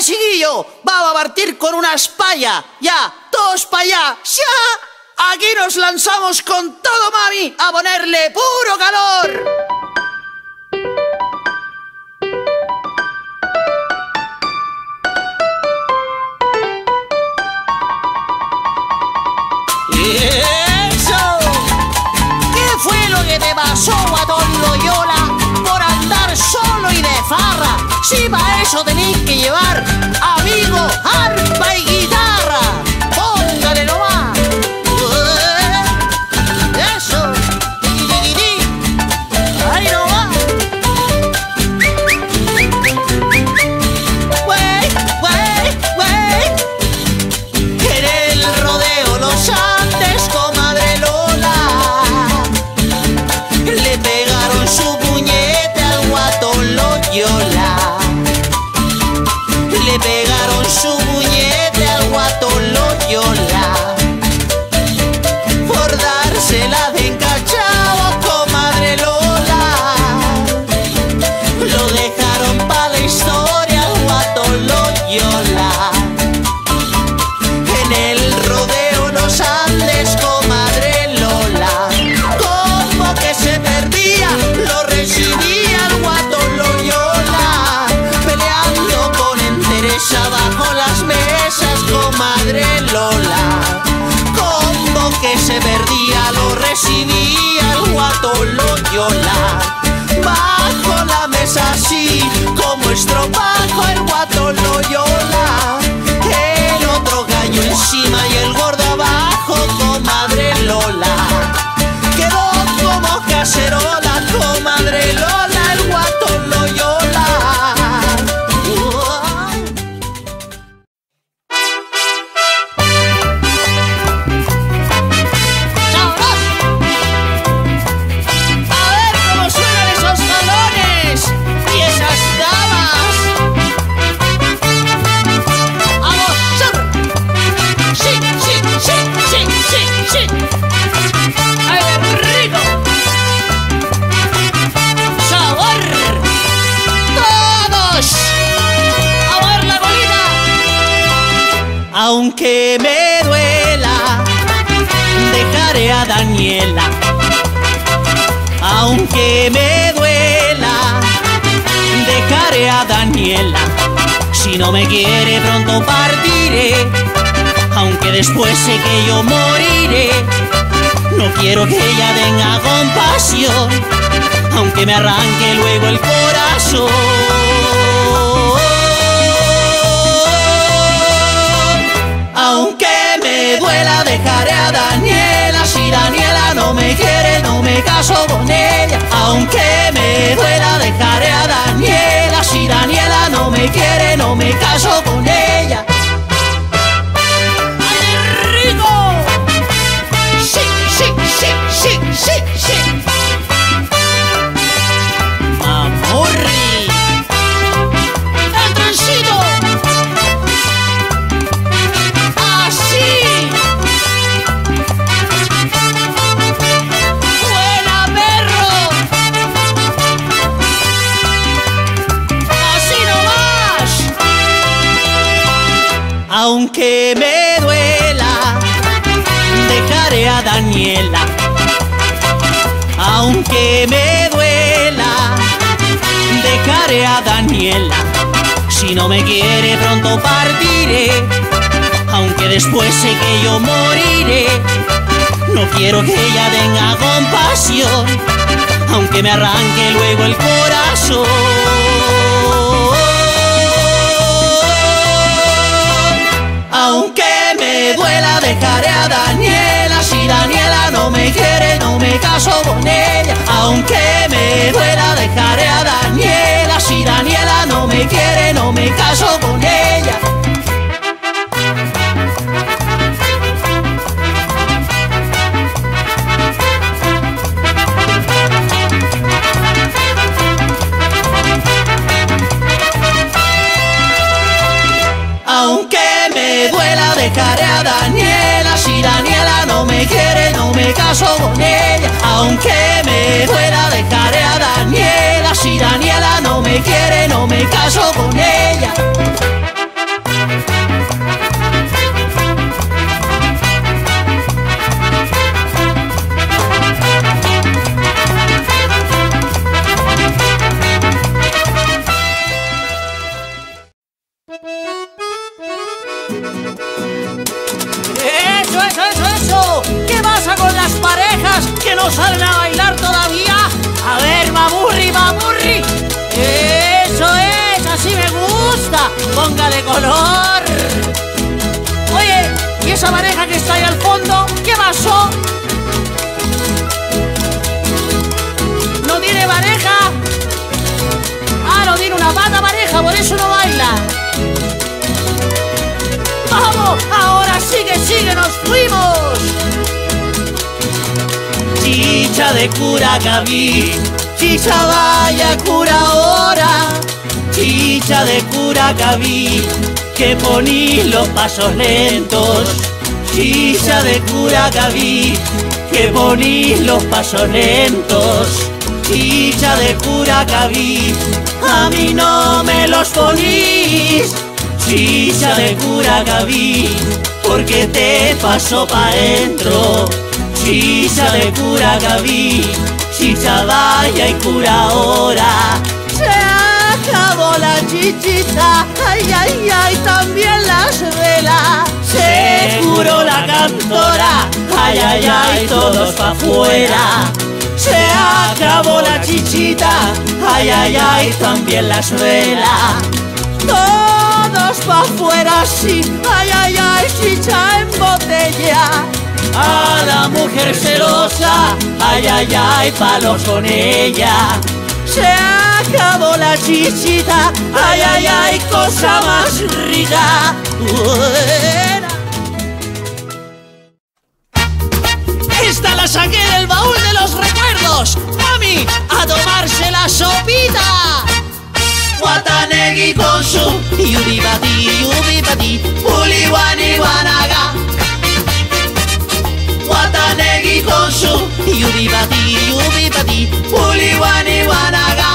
Chiquillo, vamos a partir con una espalla. Ya, todos para allá. ¡Ya! Aquí nos lanzamos con todo, mami, a ponerle puro calor. ¡Eso! ¿Qué fue lo que te pasó, guatón Loyola, por andar solo y de farra? Si para eso que llevar amigo, arpa Loyola. Aunque me duela, dejaré a Daniela. Aunque me duela, dejaré a Daniela. Si no me quiere pronto partiré, aunque después sé que yo moriré. No quiero que ella tenga compasión, aunque me arranque luego el corazón. Aunque me duela, dejaré a Daniela. Si Daniela no me quiere, no me caso con ella. Aunque me duela, dejaré a Daniela. Si Daniela no me quiere, no me caso con ella. No me quiere pronto partiré, aunque después sé que yo moriré. No quiero que ella tenga compasión, aunque me arranque luego el corazón. Aunque me duela, dejaré a Si Daniela no me quiere, no me caso con ella. Aunque me duela, dejaré a Daniela. Si Daniela no me quiere, no me caso con ella. Aunque me duela, dejaré a Daniela. Si Daniela no me quiere, no me caso con ella. Aunque me duela, dejaré a Daniela. Si Daniela no me quiere, no me caso con ella. ¡Nos fuimos! Chicha de cura cabí, chicha vaya cura ahora. Chicha de cura cabí, que ponís los pasos lentos. Chicha de cura cabí, que ponís los pasos lentos. Chicha de cura cabí, a mí no me los ponís. Chicha de cura cabí, porque te paso pa' dentro. Chicha de cura cabí, chicha vaya y cura ahora. Se acabó la chichita, ay, ay, ay, también las velas. Se curó la cantora, ay, ay, ay, todos pa' afuera. Se acabó la chichita, ay, ay, ay, también las velas. Todos pa' afuera, sí, ay, ay, ay, chicha en botella. A la mujer celosa, ay, ay, ay, palos con ella. Se acabó la chichita, ay, ay, ay, cosa más rica. Buena. Esta la saqué del baúl de los recuerdos. Mami, a tomarse la sopita. guatan egiten zu Iubi badi, iubi badi, puli guan iguanaga Guatan egiten zu Iubi badi, iubi badi, puli guan iguanaga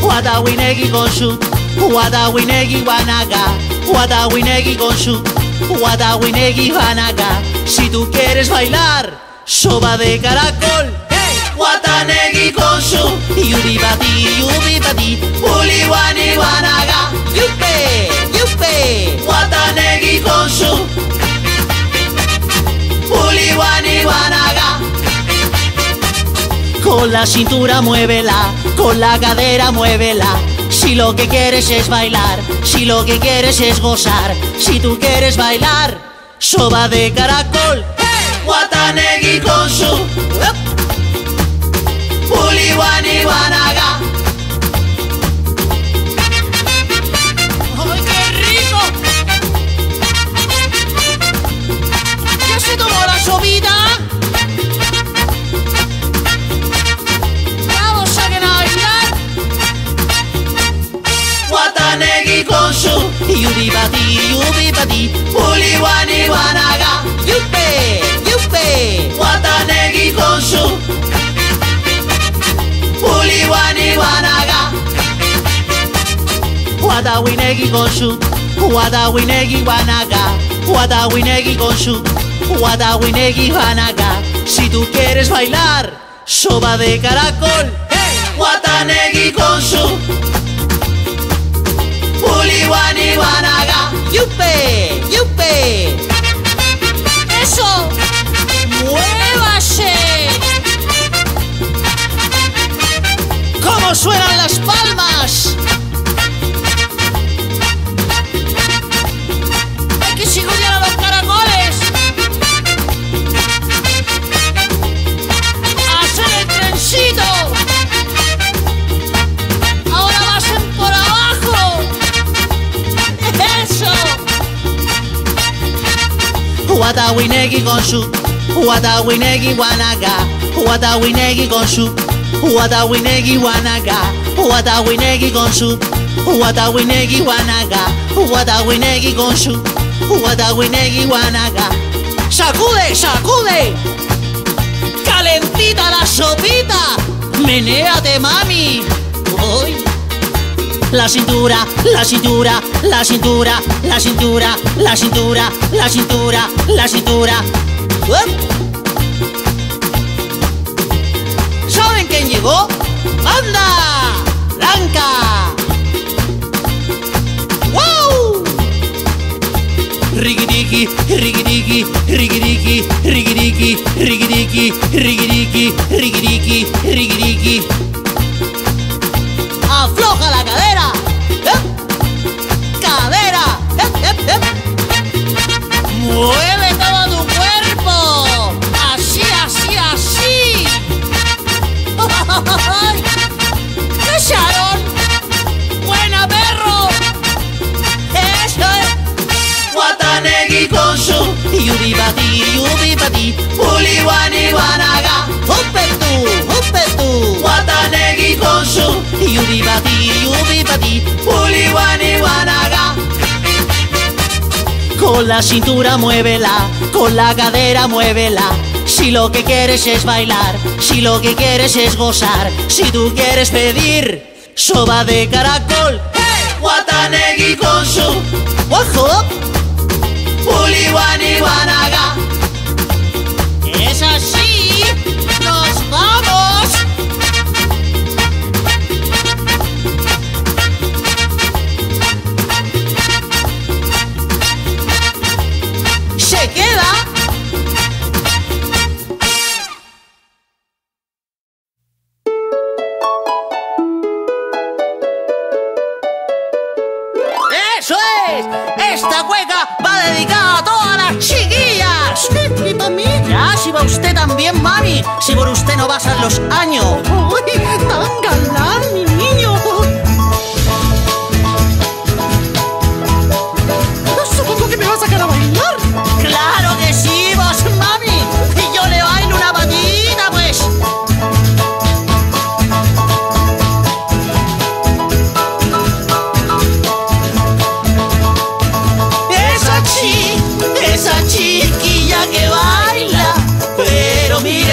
Guata huin egiten zu, guata huin egiguanaga Guata huin egiten guata huin egiguanaga Si tu quieres bailar, Soba de caracol. Watanegi con su Yuribati, yubibati Uliwani wanaga. Yupe, yupe. Watanegi con su Uliwani wanaga. Con la cintura muévela, con la cadera muévela. Si lo que quieres es bailar, si lo que quieres es gozar. Si tú quieres bailar, soba de caracol. Watanegi con su wali wani wana Wadawinegi wanaga Wadawinegi gonshu Wadawinegi wanaga. Si tú quieres bailar Soba de caracol Watanegi gonshu. Uliwani wanaga Watawinegi wanaga. Watawinegi gonshu. Watawinegi wanaga. Watawinegi gonshu. Watawinegi wanaga. Watawinegi gonshu. Watawinegi wanaga. ¡Sacude, sacude! ¡Calentita la sopita! ¡Menéate, mami! ¡Uy! La cintura, la cintura, la cintura, la cintura, la cintura, la cintura, la cintura. ¡Up! ¿Saben llegó Banda Blanca. ¡Wow! Rigiriki, rigiriki, rigiriki, rigiriki, rigiriki, rigiriki, rigiriki, rigiriki. Afloja la cadera. Yubibati Uliwani wanaga Upetu, upetu Watanegi Yubibati, yubibati Uliwani wanaga. Con la cintura muévela, con la cadera muévela. Si lo que quieres es bailar, si lo que quieres es gozar, si tú quieres pedir soba de caracol, Watanegi con su Wahop, Puliwani también, mami. Si por usted no pasan los años. ¡Uy, tan galán,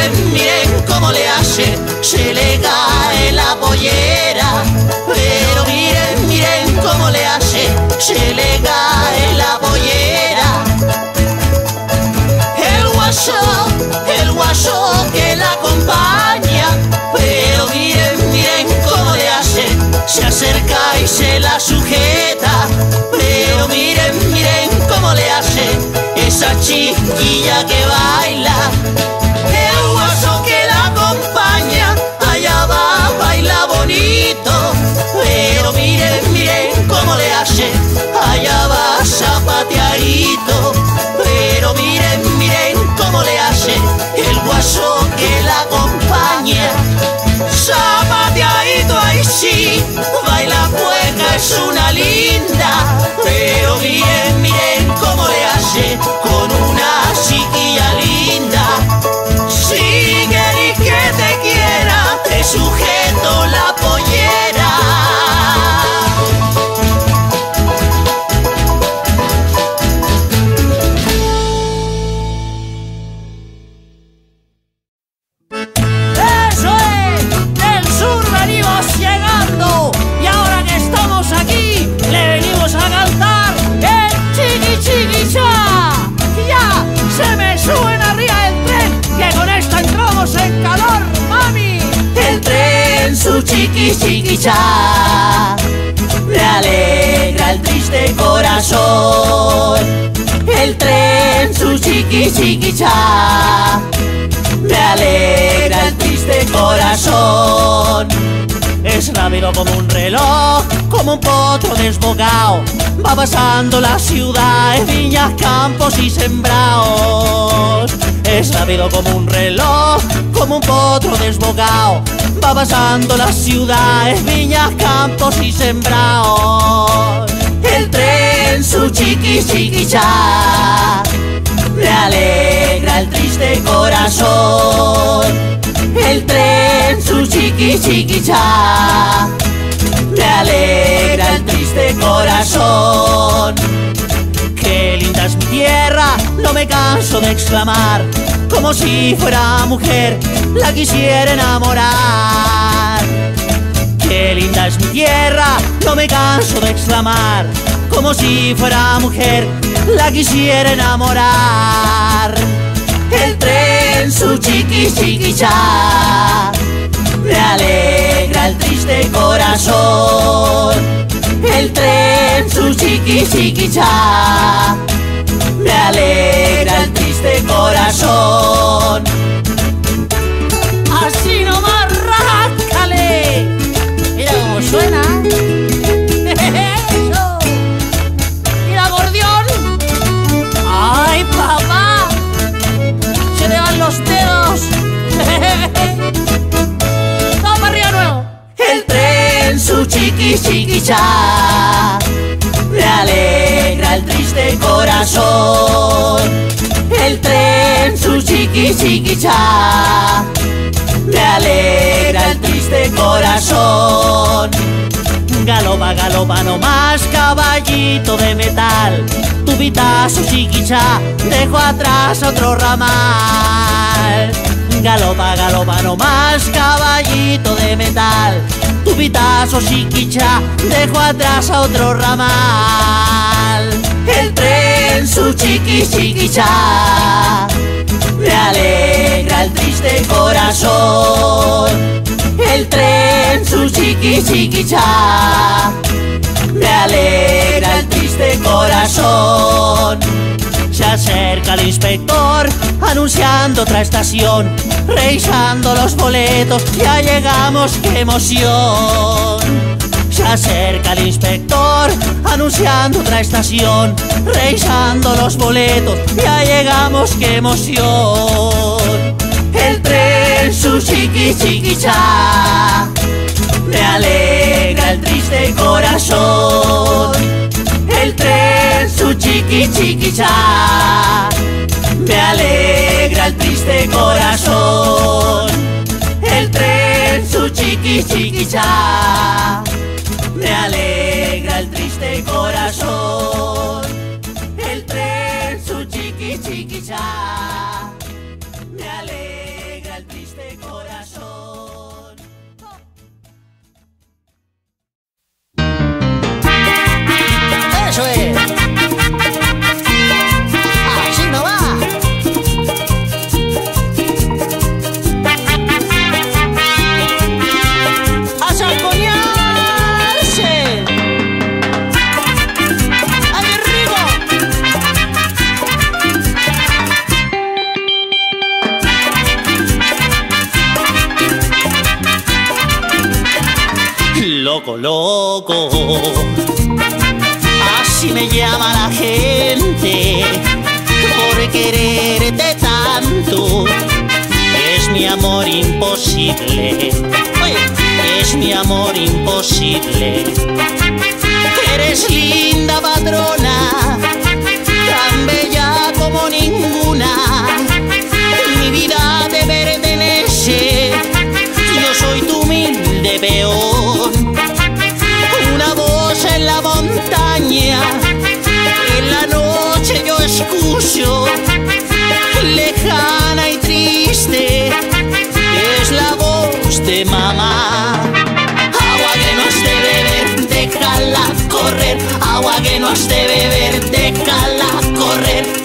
miren, cómo le hace, se le cae la pollera, pero miren, miren cómo le hace, se le cae la pollera. El guaso, el guaso que la acompaña, pero miren, miren cómo le hace, se acerca y se la sujeta, pero miren, miren cómo le hace esa chiquilla que baila. Es una linda, pero miren, miren El tren su chiqui chiqui cha me alegra el triste corazón. Es rápido como un reloj, como un potro desbocado. Va pasando la ciudad, viñas, campos y sembrados. Es rápido como un reloj, como un potro desbocado. Va pasando la ciudad, viñas, campos y sembrados. El tren, su chiqui me alegra el triste corazón. El tren, su chiqui me alegra el triste corazón. Qué linda es mi tierra, no me canso de exclamar, como si fuera mujer, la quisiera enamorar. Qué linda es mi tierra, no me canso de exclamar, como si fuera mujer, la quisiera enamorar. El tren, su chiqui chiqui cha, me alegra el triste corazón. El tren, su chiqui chiqui cha, me alegra el triste corazón. Así nomás, rácale. Mira cómo suena. Su me alegra el triste corazón. El tren, su chiqui chiqui cha, me alegra el triste corazón. Galopa, galopa no más, caballito de metal. Tu vitazo chiquicha, dejo atrás otro ramal. Galopa, galopa no más, caballito de metal. Tu vitazo chiquicha, dejo atrás a otro ramal. El tren, su chiqui chiquicha, me alegra el triste corazón. El tren, su chiqui chiquicha, me alegra el triste corazón. Se acerca el inspector anunciando otra estación, revisando los boletos, ya llegamos, qué emoción. Se acerca el inspector anunciando otra estación, revisando los boletos, ya llegamos, qué emoción. El tren, su chiqui me alegra el triste corazón. El tren, su chiqui chiquicha, me alegra el triste corazón. El tren, su chiqui chiquicha, me alegra el triste corazón. El tren, su chiqui chiquicha, imposible, es mi amor imposible. Eres linda patrona, tan bella como ninguna. Mi vida te pertenece, yo soy tu humilde peón. Una voz en la montaña, en la noche yo escucho, Agua que no has de beber, déjala correr.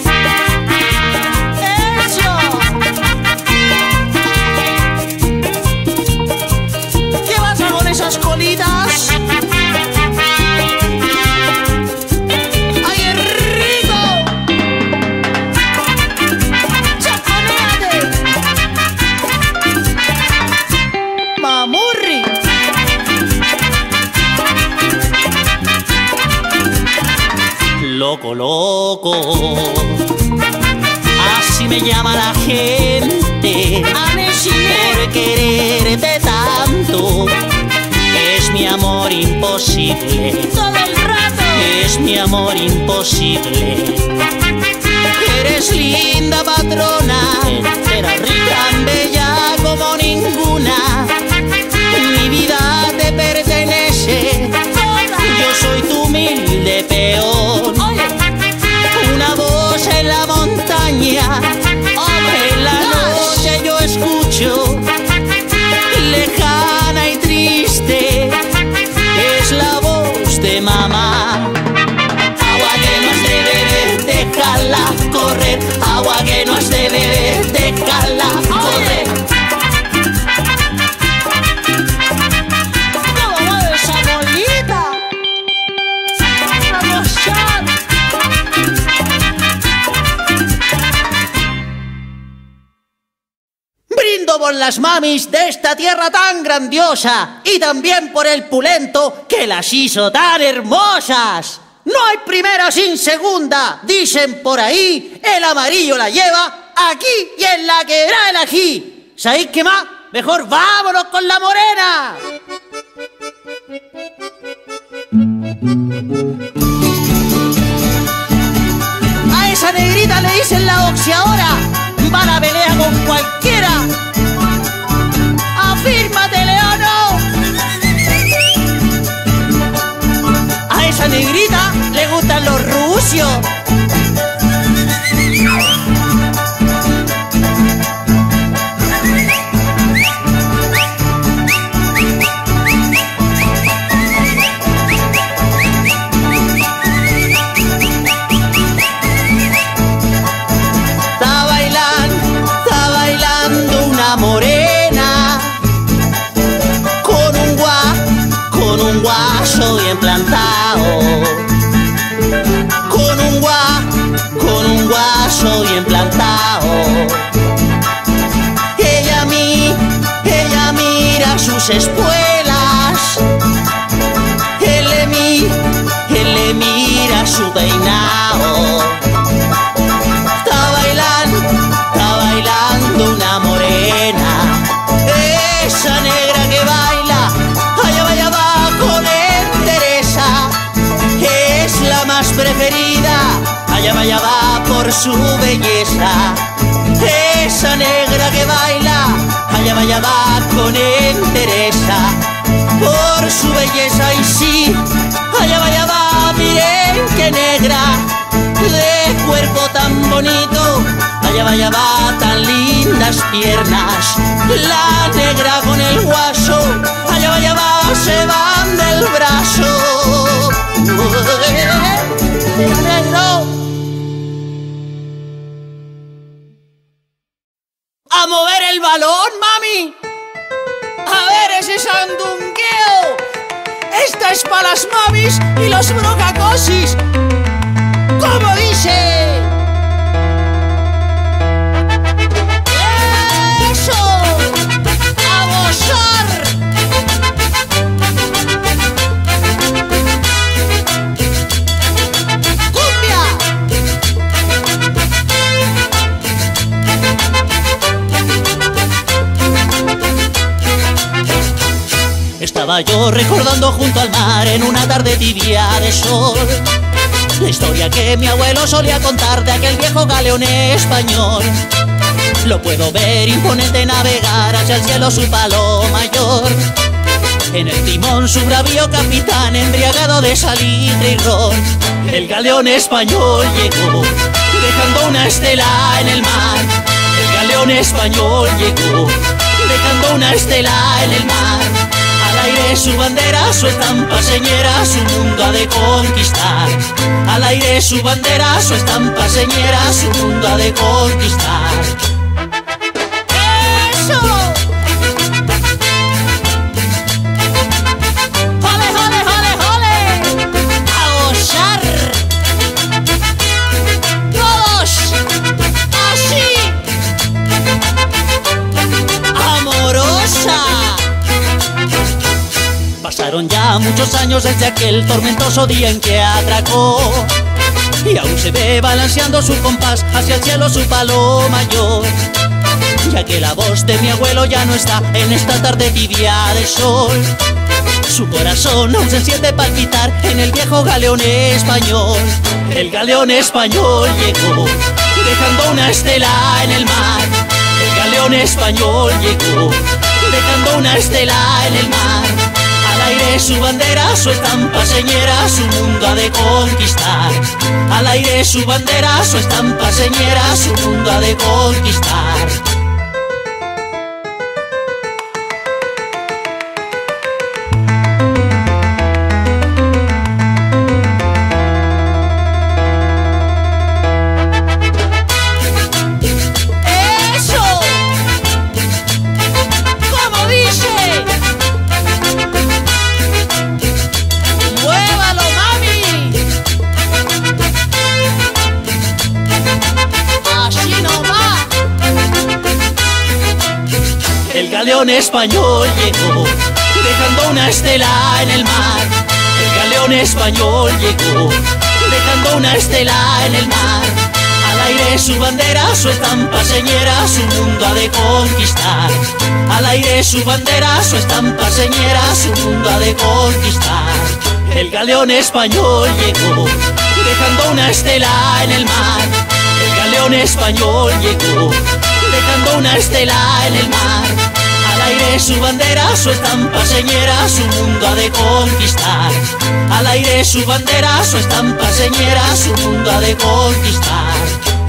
Amor imposible. Eres las mamis de esta tierra tan grandiosa y también por el pulento que las hizo tan hermosas. No hay primera sin segunda, dicen por ahí, el amarillo la lleva aquí y en la que era el ají. ¿Sabéis qué más? Mejor vámonos con la morena. A esa negrita le dicen la boxeadora, va a la pelea con cualquiera. Negrita le gustan los rusios. Está bailando, está bailando una morena con un gua, con un guaso bien plantado. Espuelas. Él le mi, él le mira su peinado. Está bailando, está bailando una morena. Esa negra que baila, allá va, allá va con entereza. Es la más preferida, allá va, allá va por su belleza. Esa negra que baila, va, allá va con entereza. Por su belleza y sí, allá va, allá va, miren qué negra de cuerpo tan bonito, allá va, allá va, tan lindas piernas. La negra con el guaso, allá va, allá va, se van del brazo. A mover el balón, mami. A ver ese sandungueo. Esta es para las mamis y los brocacosis. ¿Cómo dice? Estaba yo recordando junto al mar en una tarde tibia de sol la historia que mi abuelo solía contar de aquel viejo galeón español. Lo puedo ver imponente navegar hacia el cielo su palo mayor. En el timón su bravío capitán embriagado de salitre y ron. El galeón español llegó, dejando una estela en el mar. El galeón español llegó, dejando una estela en el mar. Aire su bandera, su estampa señera, su mundo ha de conquistar. Al aire su bandera, su estampa señera, su mundo ha de conquistar. ¡Eso! Años desde aquel tormentoso día en que atracó. Y aún se ve balanceando su compás hacia el cielo su palo mayor. Ya que la voz de mi abuelo ya no está en esta tarde tibia de sol. Su corazón aún se siente palpitar en el viejo galeón español. El galeón español llegó dejando una estela en el mar. El galeón español llegó dejando una estela en el mar su bandera, su estampa señera, su mundo ha de conquistar. Al aire su bandera, su estampa señera, su mundo ha de conquistar. Español llegó, dejando una estela en el mar. El galeón español llegó, dejando una estela en el mar. Al aire su bandera, su estampa señera, su mundo ha de conquistar. Al aire su bandera, su estampa señera, su mundo ha de conquistar. El galeón español llegó, dejando una estela en el mar. El galeón español llegó, dejando una estela en el mar. Aire su bandera, su estampa señera, su mundo ha de conquistar. Al aire su bandera, su estampa señera, su mundo ha de conquistar.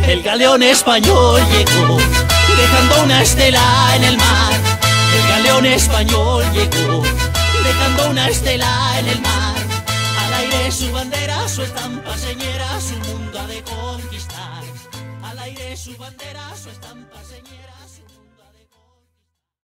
El galeón español llegó, dejando una estela en el mar. El galeón español llegó, dejando una estela en el mar. Al aire su bandera, su estampa señera, su mundo ha de conquistar. Al aire su bandera, su estampa señera.